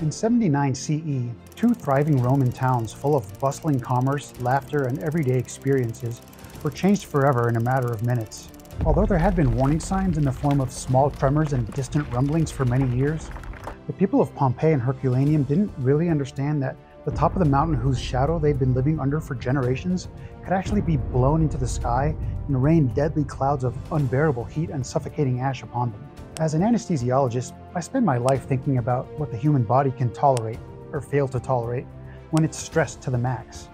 In 79 CE, two thriving Roman towns full of bustling commerce, laughter, and everyday experiences were changed forever in a matter of minutes. Although there had been warning signs in the form of small tremors and distant rumblings for many years, the people of Pompeii and Herculaneum didn't really understand that the top of the mountain whose shadow they'd been living under for generations could actually be blown into the sky and rain deadly clouds of unbearable heat and suffocating ash upon them. As an anesthesiologist, I spend my life thinking about what the human body can tolerate, or fail to tolerate, when it's stressed to the max.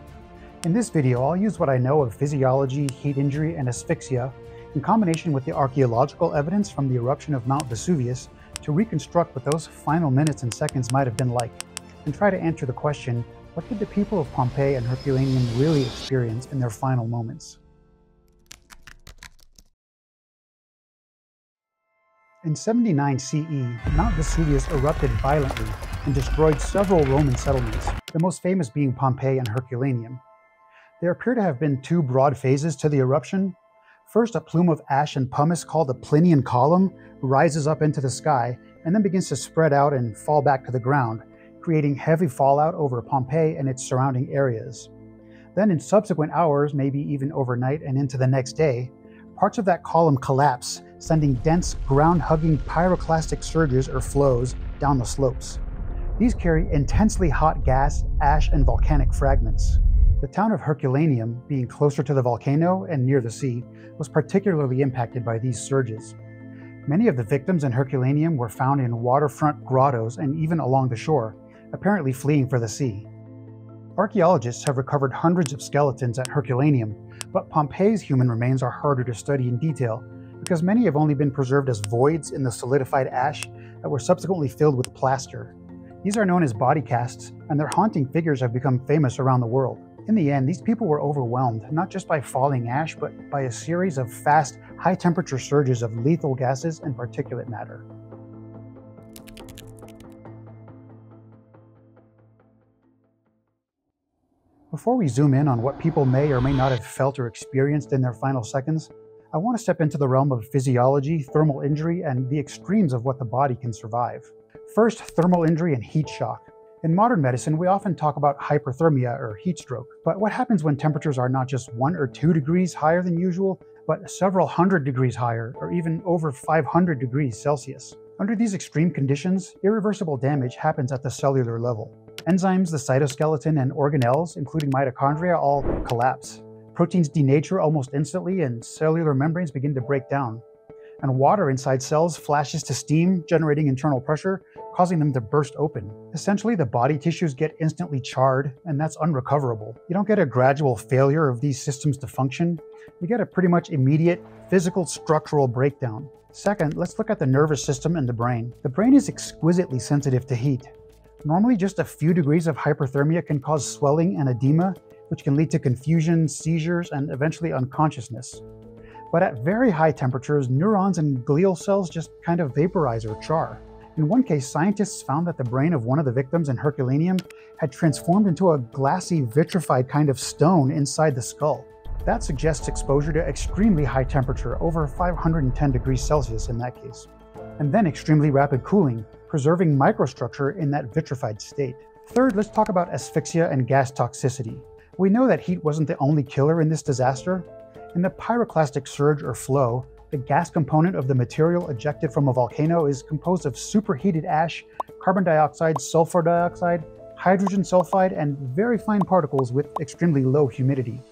In this video, I'll use what I know of physiology, heat injury, and asphyxia in combination with the archaeological evidence from the eruption of Mount Vesuvius to reconstruct what those final minutes and seconds might have been like and try to answer the question, what did the people of Pompeii and Herculaneum really experience in their final moments? In 79 CE, Mount Vesuvius erupted violently and destroyed several Roman settlements, the most famous being Pompeii and Herculaneum. There appear to have been two broad phases to the eruption. First, a plume of ash and pumice called the Plinian column rises up into the sky and then begins to spread out and fall back to the ground, creating heavy fallout over Pompeii and its surrounding areas. Then, in subsequent hours, maybe even overnight and into the next day, parts of that column collapse, sending dense, ground hugging pyroclastic surges or flows down the slopes. These carry intensely hot gas, ash, and volcanic fragments. The town of Herculaneum, being closer to the volcano and near the sea, was particularly impacted by these surges. Many of the victims in Herculaneum were found in waterfront grottos and even along the shore, apparently fleeing for the sea. Archaeologists have recovered hundreds of skeletons at Herculaneum, but Pompeii's human remains are harder to study in detail because many have only been preserved as voids in the solidified ash that were subsequently filled with plaster. These are known as body casts, and their haunting figures have become famous around the world. In the end, these people were overwhelmed, not just by falling ash, but by a series of fast, high temperature surges of lethal gases and particulate matter. Before we zoom in on what people may or may not have felt or experienced in their final seconds, I want to step into the realm of physiology, thermal injury, and the extremes of what the body can survive. First, thermal injury and heat shock. In modern medicine, we often talk about hyperthermia or heat stroke, but what happens when temperatures are not just one or two degrees higher than usual, but several hundred degrees higher, or even over 500 degrees Celsius? Under these extreme conditions, irreversible damage happens at the cellular level. Enzymes, the cytoskeleton, and organelles, including mitochondria, all collapse. Proteins denature almost instantly, and cellular membranes begin to break down. And water inside cells flashes to steam, generating internal pressure, causing them to burst open. Essentially, the body tissues get instantly charred, and that's unrecoverable. You don't get a gradual failure of these systems to function. You get a pretty much immediate physical structural breakdown. Second, let's look at the nervous system and the brain. The brain is exquisitely sensitive to heat. Normally, just a few degrees of hyperthermia can cause swelling and edema, which can lead to confusion, seizures, and eventually unconsciousness. But at very high temperatures, neurons and glial cells just kind of vaporize or char. In one case, scientists found that the brain of one of the victims in Herculaneum had transformed into a glassy, vitrified kind of stone inside the skull. That suggests exposure to extremely high temperature, over 510 degrees Celsius in that case, and then extremely rapid cooling, preserving microstructure in that vitrified state. Third, let's talk about asphyxia and gas toxicity. We know that heat wasn't the only killer in this disaster. In the pyroclastic surge or flow, the gas component of the material ejected from a volcano is composed of superheated ash, carbon dioxide, sulfur dioxide, hydrogen sulfide, and very fine particles with extremely low humidity.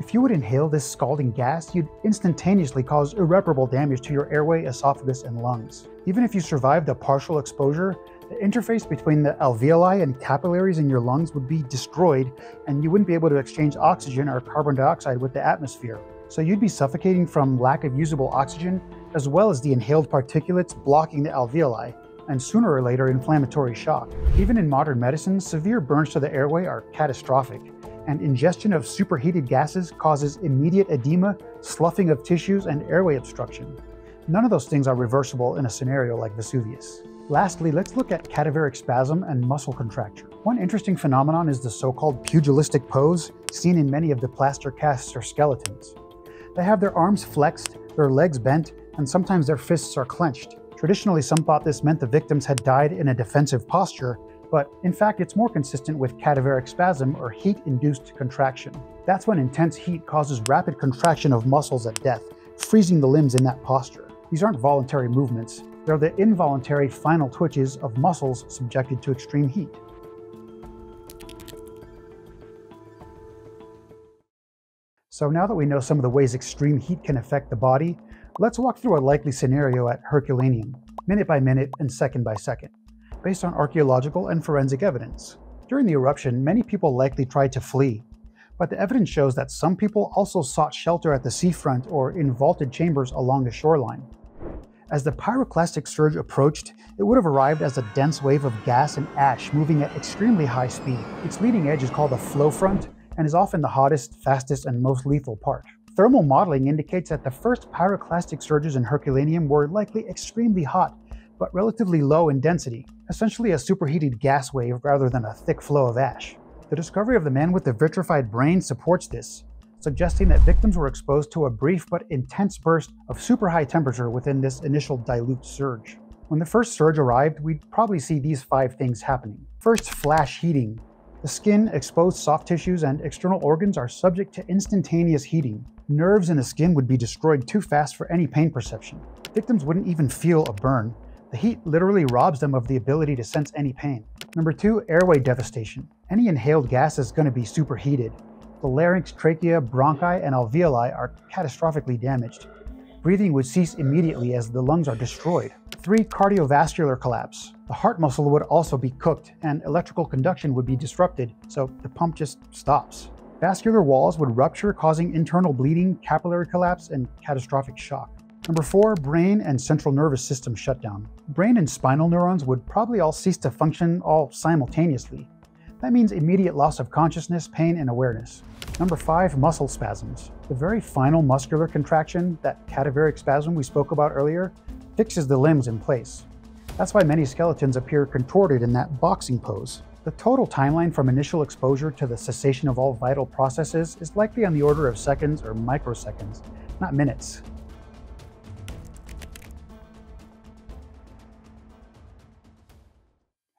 If you would inhale this scalding gas, you'd instantaneously cause irreparable damage to your airway, esophagus, and lungs. Even if you survived a partial exposure, the interface between the alveoli and capillaries in your lungs would be destroyed, and you wouldn't be able to exchange oxygen or carbon dioxide with the atmosphere. So you'd be suffocating from lack of usable oxygen, as well as the inhaled particulates blocking the alveoli, and sooner or later inflammatory shock. Even in modern medicine, severe burns to the airway are catastrophic, and ingestion of superheated gases causes immediate edema, sloughing of tissues, and airway obstruction. None of those things are reversible in a scenario like Vesuvius. Lastly, let's look at cadaveric spasm and muscle contracture. One interesting phenomenon is the so-called pugilistic pose seen in many of the plaster casts or skeletons. They have their arms flexed, their legs bent, and sometimes their fists are clenched, Traditionally, some thought this meant the victims had died in a defensive posture, but in fact, it's more consistent with cadaveric spasm or heat induced contraction. That's when intense heat causes rapid contraction of muscles at death, freezing the limbs in that posture. These aren't voluntary movements, they're the involuntary final twitches of muscles subjected to extreme heat. So now that we know some of the ways extreme heat can affect the body, let's walk through a likely scenario at Herculaneum, minute by minute and second by second based on archaeological and forensic evidence. During the eruption, many people likely tried to flee, but the evidence shows that some people also sought shelter at the seafront or in vaulted chambers along the shoreline. As the pyroclastic surge approached, it would have arrived as a dense wave of gas and ash moving at extremely high speed. Its leading edge is called the flow front and is often the hottest, fastest, and most lethal part. Thermal modeling indicates that the first pyroclastic surges in Herculaneum were likely extremely hot but relatively low in density, essentially a superheated gas wave rather than a thick flow of ash. The discovery of the man with the vitrified brain supports this, suggesting that victims were exposed to a brief but intense burst of super high temperature within this initial dilute surge. When the first surge arrived, we'd probably see these five things happening. First, flash heating. The skin, exposed soft tissues, and external organs are subject to instantaneous heating. Nerves in the skin would be destroyed too fast for any pain perception. Victims wouldn't even feel a burn, the heat literally robs them of the ability to sense any pain. Number two, airway devastation. Any inhaled gas is going to be superheated. The larynx, trachea, bronchi, and alveoli are catastrophically damaged. Breathing would cease immediately as the lungs are destroyed. Three, cardiovascular collapse. The heart muscle would also be cooked, and electrical conduction would be disrupted, so the pump just stops. Vascular walls would rupture, causing internal bleeding, capillary collapse, and catastrophic shock. Number four, brain and central nervous system shutdown. Brain and spinal neurons would probably all cease to function all simultaneously. That means immediate loss of consciousness, pain, and awareness. Number five, muscle spasms. The very final muscular contraction, that cadaveric spasm we spoke about earlier, fixes the limbs in place. That's why many skeletons appear contorted in that boxing pose. The total timeline from initial exposure to the cessation of all vital processes is likely on the order of seconds or microseconds, not minutes.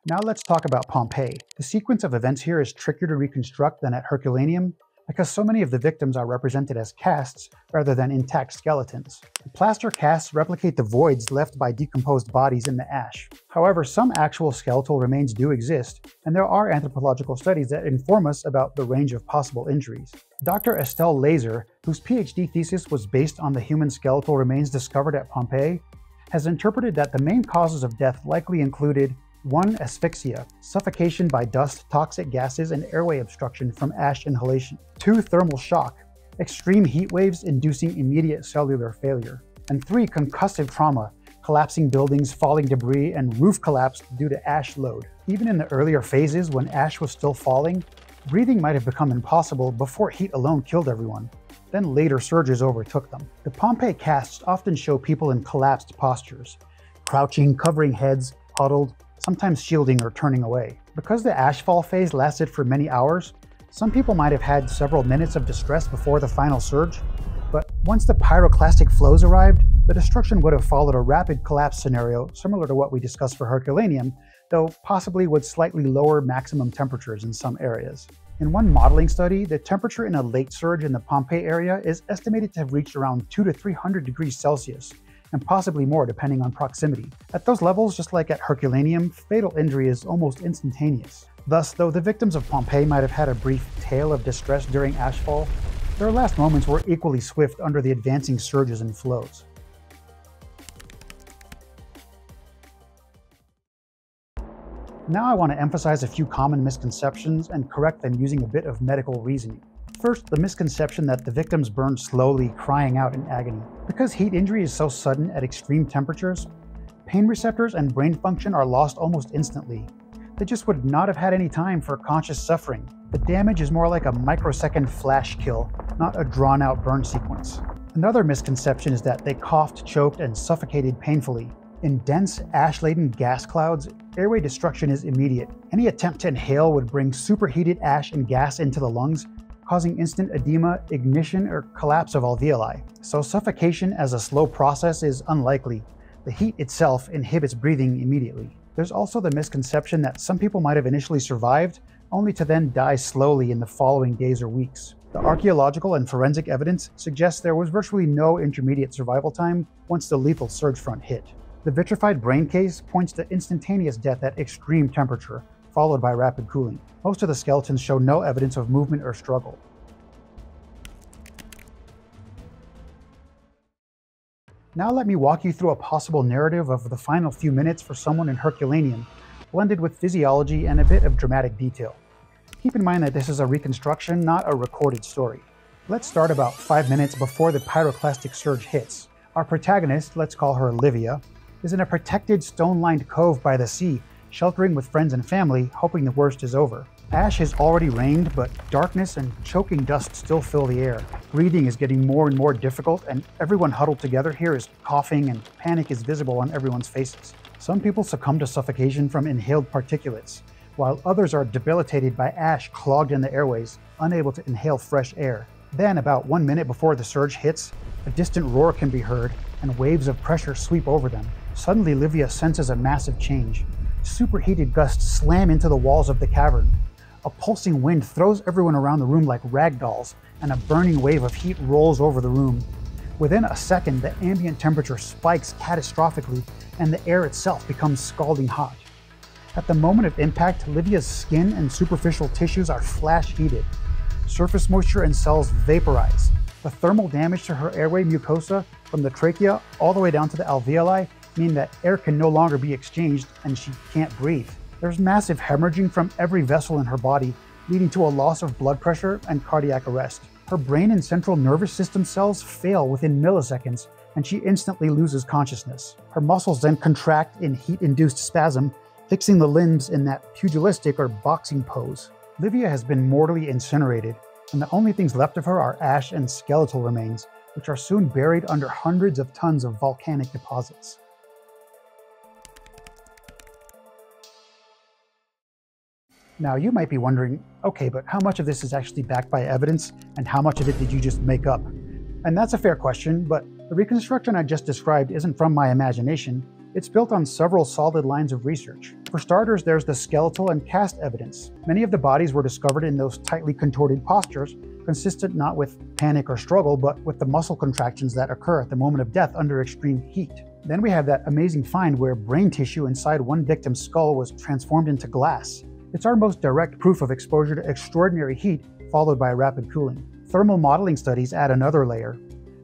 Now let's talk about Pompeii. The sequence of events here is trickier to reconstruct than at Herculaneum because so many of the victims are represented as casts rather than intact skeletons. The plaster casts replicate the voids left by decomposed bodies in the ash. However, some actual skeletal remains do exist, and there are anthropological studies that inform us about the range of possible injuries. Dr. Estelle Lazer, whose PhD thesis was based on the human skeletal remains discovered at Pompeii, has interpreted that the main causes of death likely included 1. Asphyxia, suffocation by dust, toxic gases, and airway obstruction from ash inhalation. 2. Thermal shock, extreme heat waves inducing immediate cellular failure. And 3. Concussive trauma, collapsing buildings, falling debris, and roof collapse due to ash load. Even in the earlier phases when ash was still falling, breathing might have become impossible before heat alone killed everyone. Then later surges overtook them. The Pompeii casts often show people in collapsed postures, crouching, covering heads, huddled, sometimes shielding or turning away. Because the ashfall phase lasted for many hours, some people might have had several minutes of distress before the final surge, but once the pyroclastic flows arrived, the destruction would have followed a rapid collapse scenario similar to what we discussed for Herculaneum, though possibly with slightly lower maximum temperatures in some areas. In one modeling study, the temperature in a late surge in the Pompeii area is estimated to have reached around 2 to 300 degrees Celsius, and possibly more depending on proximity. At those levels, just like at Herculaneum, fatal injury is almost instantaneous. Thus, though the victims of Pompeii might have had a brief tale of distress during ashfall, their last moments were equally swift under the advancing surges and flows. Now I want to emphasize a few common misconceptions and correct them using a bit of medical reasoning. First, the misconception that the victims burned slowly, crying out in agony. Because heat injury is so sudden at extreme temperatures, pain receptors and brain function are lost almost instantly. They just would not have had any time for conscious suffering. The damage is more like a microsecond flash kill, not a drawn out burn sequence. Another misconception is that they coughed, choked, and suffocated painfully. In dense, ash laden gas clouds, airway destruction is immediate. Any attempt to inhale would bring superheated ash and gas into the lungs, causing instant edema, ignition, or collapse of alveoli. So suffocation as a slow process is unlikely, The heat itself inhibits breathing immediately. There's also the misconception that some people might have initially survived, only to then die slowly in the following days or weeks. The archaeological and forensic evidence suggests there was virtually no intermediate survival time once the lethal surge front hit. The vitrified brain case points to instantaneous death at extreme temperature, followed by rapid cooling. Most of the skeletons show no evidence of movement or struggle. Now let me walk you through a possible narrative of the final few minutes for someone in Herculaneum, blended with physiology and a bit of dramatic detail. Keep in mind that this is a reconstruction, not a recorded story. Let's start about 5 minutes before the pyroclastic surge hits. Our protagonist, let's call her Livia, is in a protected stone-lined cove by the sea, sheltering with friends and family, hoping the worst is over. Ash has already rained, but darkness and choking dust still fill the air. Breathing is getting more and more difficult, and everyone huddled together here is coughing and panic is visible on everyone's faces. Some people succumb to suffocation from inhaled particulates, while others are debilitated by ash clogged in the airways, unable to inhale fresh air. Then, about one minute before the surge hits, a distant roar can be heard, and waves of pressure sweep over them. Suddenly, Livia senses a massive change. Superheated gusts slam into the walls of the cavern, a pulsing wind throws everyone around the room like rag dolls, and a burning wave of heat rolls over the room. Within a second, the ambient temperature spikes catastrophically, and the air itself becomes scalding hot. At the moment of impact, Livia's skin and superficial tissues are flash heated. Surface moisture and cells vaporize. The thermal damage to her airway mucosa, from the trachea all the way down to the alveoli, mean that air can no longer be exchanged and she can't breathe. There's massive hemorrhaging from every vessel in her body, leading to a loss of blood pressure and cardiac arrest. Her brain and central nervous system cells fail within milliseconds, and she instantly loses consciousness. Her muscles then contract in heat-induced spasm, fixing the limbs in that pugilistic or boxing pose. Livia has been mortally incinerated, and the only things left of her are ash and skeletal remains, which are soon buried under hundreds of tons of volcanic deposits. Now, you might be wondering, okay, but how much of this is actually backed by evidence, and how much of it did you just make up? And that's a fair question, but the reconstruction I just described isn't from my imagination. It's built on several solid lines of research. For starters, there's the skeletal and cast evidence. Many of the bodies were discovered in those tightly contorted postures, consistent not with panic or struggle, but with the muscle contractions that occur at the moment of death under extreme heat. Then we have that amazing find where brain tissue inside one victim's skull was transformed into glass. It's our most direct proof of exposure to extraordinary heat followed by rapid cooling. Thermal modeling studies add another layer.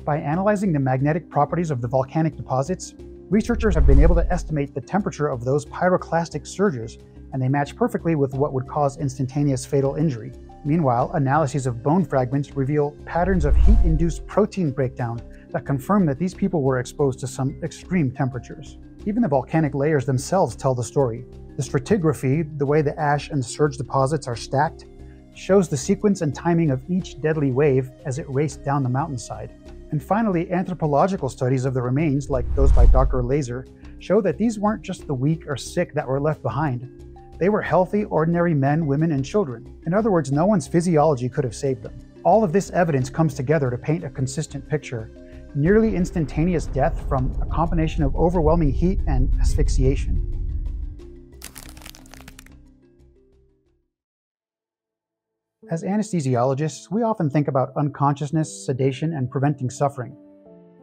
By analyzing the magnetic properties of the volcanic deposits, researchers have been able to estimate the temperature of those pyroclastic surges, and they match perfectly with what would cause instantaneous fatal injury. Meanwhile, analyses of bone fragments reveal patterns of heat-induced protein breakdown that confirm that these people were exposed to some extreme temperatures. Even the volcanic layers themselves tell the story. The stratigraphy, the way the ash and surge deposits are stacked, shows the sequence and timing of each deadly wave as it raced down the mountainside. And finally, anthropological studies of the remains, like those by Dr. Lazer, show that these weren't just the weak or sick that were left behind. They were healthy, ordinary men, women, and children. In other words, no one's physiology could have saved them. All of this evidence comes together to paint a consistent picture. Nearly instantaneous death from a combination of overwhelming heat and asphyxiation. As anesthesiologists, we often think about unconsciousness, sedation, and preventing suffering.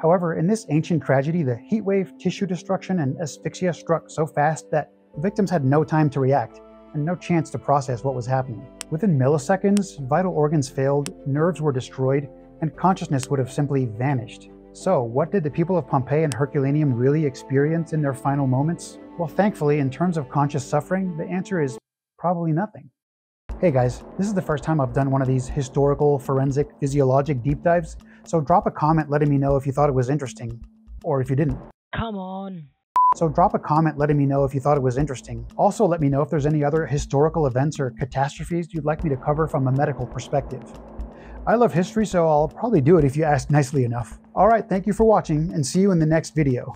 However, in this ancient tragedy, the heat wave, tissue destruction, and asphyxia struck so fast that victims had no time to react and no chance to process what was happening. Within milliseconds, vital organs failed, nerves were destroyed, and consciousness would have simply vanished. So, what did the people of Pompeii and Herculaneum really experience in their final moments? Well, thankfully, in terms of conscious suffering, the answer is probably nothing. Hey guys, this is the first time I've done one of these historical, forensic, physiologic deep dives, so drop a comment letting me know if you thought it was interesting, or if you didn't. Come on. So drop a comment letting me know if you thought it was interesting. Also let me know if there's any other historical events or catastrophes you'd like me to cover from a medical perspective. I love history, so I'll probably do it if you ask nicely enough. Alright, thank you for watching, and see you in the next video.